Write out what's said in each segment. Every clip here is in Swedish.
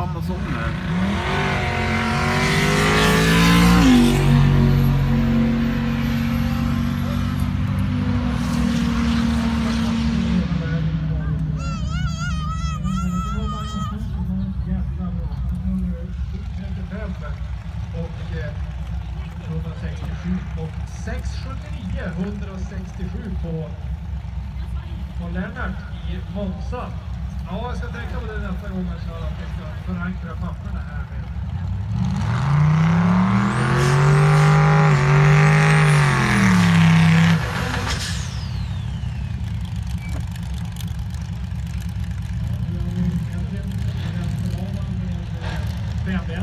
Eh, på Amazon här. 679, 167 på Lennart i Monza. Ja, jag ska tänka på det nästa gång jag kör att jag ska förankra papperna här med har vi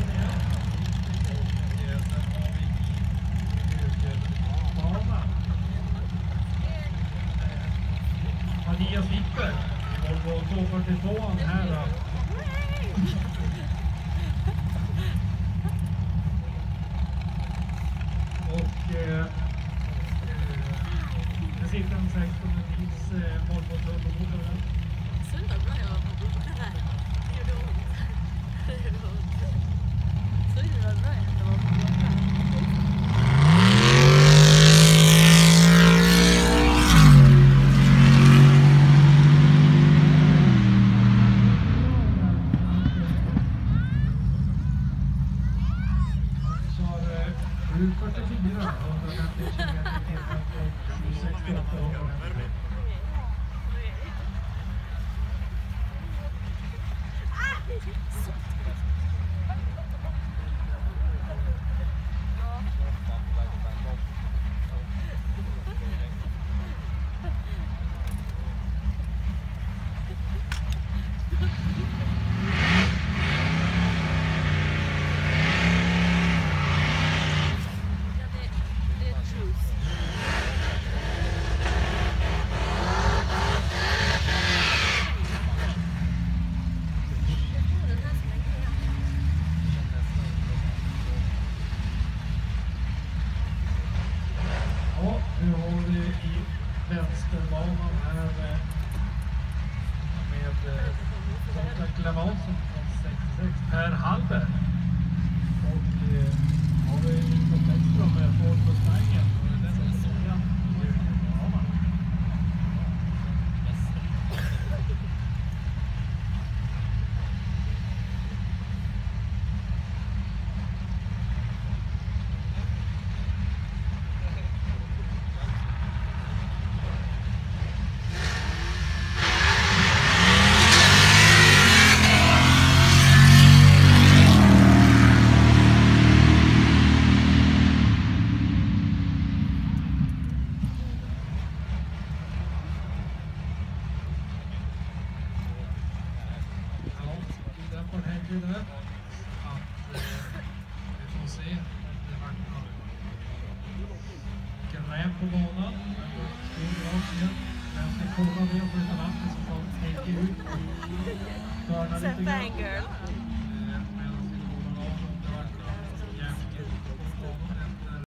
i. Mattias Wickberg på 242 här då. Och eh, eh det sitter en 16 mils eh, Volvo turbomotor Sluta bra 頑張れ頑張れ頑張れ頑張れ頑張れ! Ja, nu har vi i vänsterbanan här med, med eh, Sonja från 66, Per Hallberg. Och eh, har vi Niklas Bäckström med Ford Mustangen. och den är Sonja i högerbanan. Ja, den får Henry där. Att, eh, vi får se om det någon gräv på banan. Men ska kolla ner och flytta vattnet så får Henry ut. Törna lite grann.